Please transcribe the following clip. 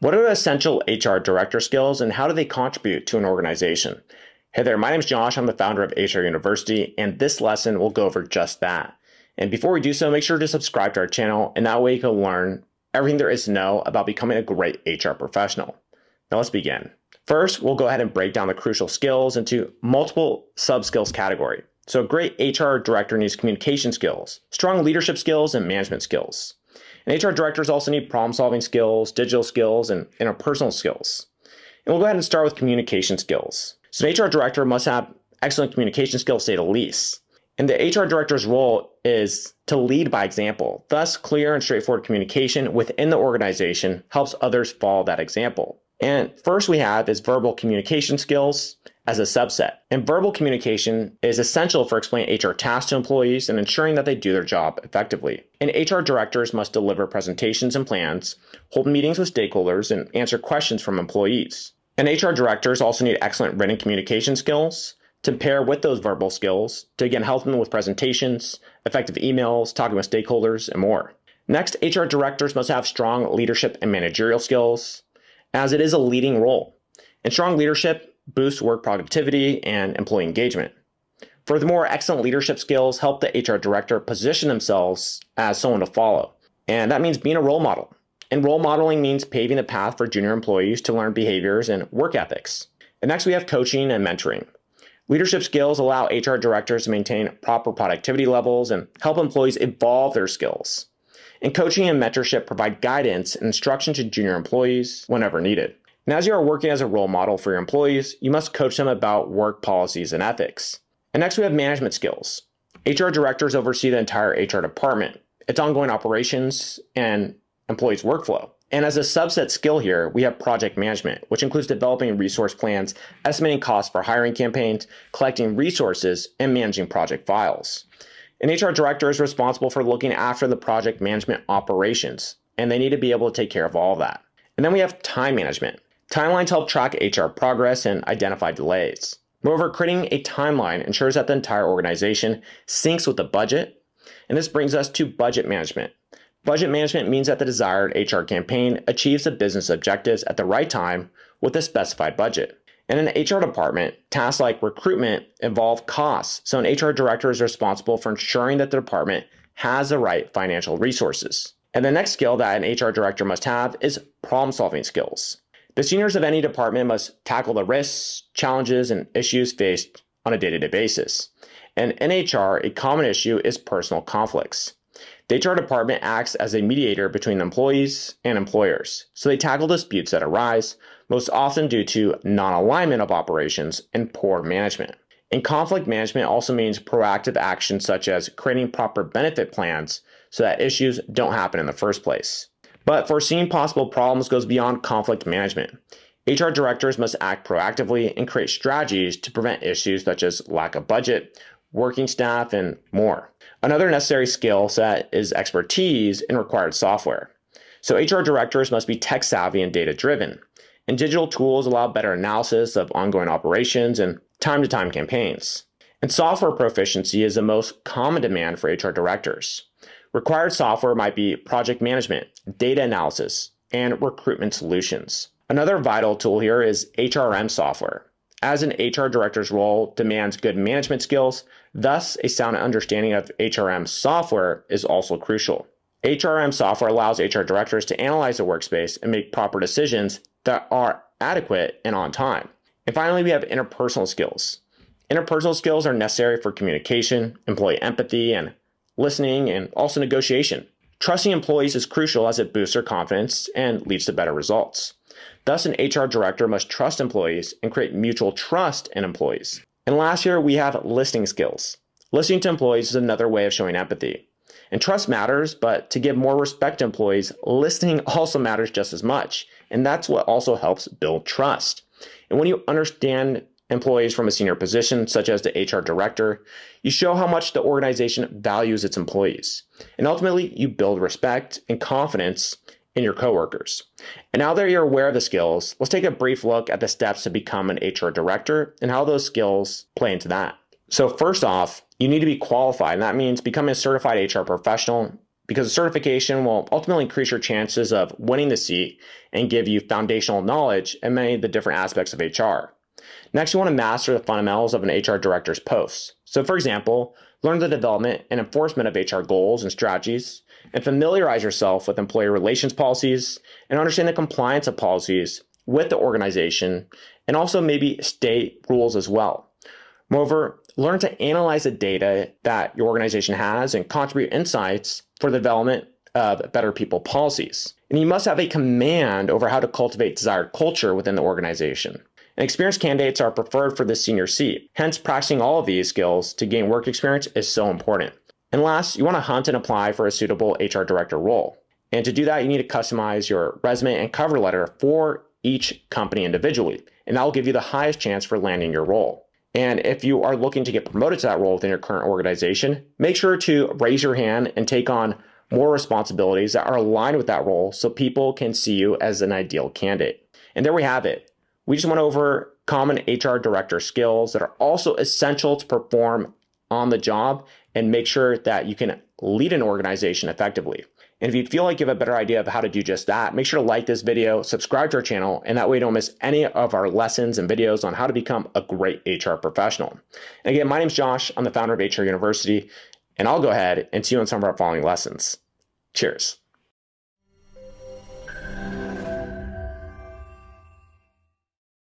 What are the essential HR director skills and how do they contribute to an organization? Hey there, my name is Josh. I'm the founder of HR University, and this lesson will go over just that. And before we do so, make sure to subscribe to our channel, and that way you can learn everything there is to know about becoming a great HR professional. Now let's begin. First, we'll go ahead and break down the crucial skills into multiple sub skills category. So, a great HR director needs communication skills, strong leadership skills, and management skills. And HR directors also need problem solving skills, digital skills, and interpersonal skills. And we'll go ahead and start with communication skills. So, an HR director must have excellent communication skills, say the least. And the HR director's role is to lead by example. Thus, clear and straightforward communication within the organization helps others follow that example. And first we have is verbal communication skills as a subset. And verbal communication is essential for explaining HR tasks to employees and ensuring that they do their job effectively. And HR directors must deliver presentations and plans, hold meetings with stakeholders, and answer questions from employees. And HR directors also need excellent written communication skills to pair with those verbal skills to again help them with presentations, effective emails, talking with stakeholders, and more. Next, HR directors must have strong leadership and managerial skills, as it is a leading role. And strong leadership boosts work productivity and employee engagement. Furthermore, excellent leadership skills help the HR director position themselves as someone to follow. And that means being a role model. And role modeling means paving the path for junior employees to learn behaviors and work ethics. And next, we have coaching and mentoring. Leadership skills allow HR directors to maintain proper productivity levels and help employees evolve their skills. And coaching and mentorship provide guidance and instruction to junior employees whenever needed. And as you are working as a role model for your employees, you must coach them about work policies and ethics. And next, we have management skills. HR directors oversee the entire HR department, its ongoing operations, and employees' workflow. And as a subset skill here, we have project management, which includes developing resource plans, estimating costs for hiring campaigns, collecting resources, and managing project files. An HR director is responsible for looking after the project management operations, and they need to be able to take care of all of that. And then we have time management. Timelines help track HR progress and identify delays. Moreover, creating a timeline ensures that the entire organization syncs with the budget. And this brings us to budget management. Budget management means that the desired HR campaign achieves the business objectives at the right time with a specified budget. In an HR department, tasks like recruitment involve costs, so an HR director is responsible for ensuring that the department has the right financial resources. And the next skill that an HR director must have is problem solving skills. The seniors of any department must tackle the risks, challenges, and issues faced on a day to day basis. In HR, a common issue is personal conflicts. The HR department acts as a mediator between employees and employers, so they tackle disputes that arise, most often due to non alignment of operations and poor management. And conflict management also means proactive action such as creating proper benefit plans so that issues don't happen in the first place. But foreseeing possible problems goes beyond conflict management. HR directors must act proactively and create strategies to prevent issues such as lack of budget, working staff, and more. Another necessary skill set is expertise in required software. So HR directors must be tech savvy and data driven. And digital tools allow better analysis of ongoing operations and time to time campaigns. And software proficiency is the most common demand for HR directors. Required software might be project management, data analysis, and recruitment solutions. Another vital tool here is HRM software. As an HR director's role demands good management skills, thus, a sound understanding of HRM software is also crucial. HRM software allows HR directors to analyze the workspace and make proper decisions that are adequate and on time. And finally, we have interpersonal skills. Interpersonal skills are necessary for communication, employee empathy, and listening, and also negotiation. Trusting employees is crucial as it boosts their confidence and leads to better results. Thus, an HR director must trust employees and create mutual trust in employees. And last year, we have listening skills. Listening to employees is another way of showing empathy. And trust matters, but to give more respect to employees, listening also matters just as much. And that's what also helps build trust. And when you understand employees from a senior position, such as the HR director, you show how much the organization values its employees. And ultimately, you build respect and confidence in your coworkers. And now that you're aware of the skills, let's take a brief look at the steps to become an HR director and how those skills play into that. So, first off, you need to be qualified, and that means becoming a certified HR professional because certification will ultimately increase your chances of winning the seat and give you foundational knowledge in many of the different aspects of HR. Next, you want to master the fundamentals of an HR director's post. So, for example, learn the development and enforcement of HR goals and strategies, and familiarize yourself with employee relations policies and understand the compliance of policies with the organization and also maybe state rules as well. Moreover, learn to analyze the data that your organization has and contribute insights for the development of better people policies. And you must have a command over how to cultivate desired culture within the organization. And experienced candidates are preferred for the senior seat. Hence, practicing all of these skills to gain work experience is so important. And last, you want to hunt and apply for a suitable HR director role. And to do that, you need to customize your resume and cover letter for each company individually. And that will give you the highest chance for landing your role. And if you are looking to get promoted to that role within your current organization, make sure to raise your hand and take on more responsibilities that are aligned with that role so people can see you as an ideal candidate. And there we have it. We just went over common HR director skills that are also essential to perform on the job and make sure that you can lead an organization effectively. And if you feel like you have a better idea of how to do just that, make sure to like this video, subscribe to our channel, and that way you don't miss any of our lessons and videos on how to become a great HR professional. And again, my name is Josh. I'm the founder of HR University, and I'll go ahead and see you on some of our following lessons. Cheers.